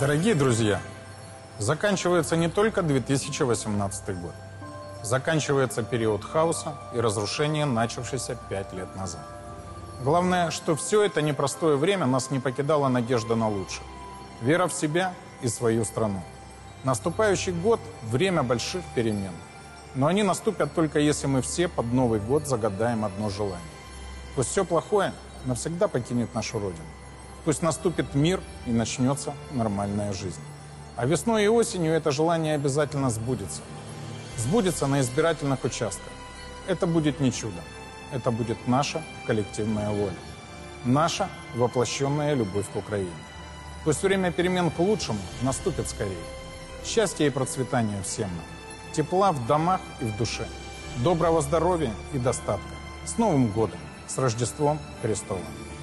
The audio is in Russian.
Дорогие друзья, заканчивается не только 2018 год. Заканчивается период хаоса и разрушения, начавшийся пять лет назад. Главное, что все это непростое время нас не покидала надежда на лучшее. Вера в себя и свою страну. Наступающий год – время больших перемен. Но они наступят только если мы все под Новый год загадаем одно желание. Пусть все плохое навсегда покинет нашу Родину. Пусть наступит мир и начнется нормальная жизнь. А весной и осенью это желание обязательно сбудется. Сбудется на избирательных участках. Это будет не чудо. Это будет наша коллективная воля. Наша воплощенная любовь к Украине. Пусть время перемен к лучшему наступит скорее. Счастья и процветания всем нам. Тепла в домах и в душе. Доброго здоровья и достатка. С Новым годом! С Рождеством Христовым!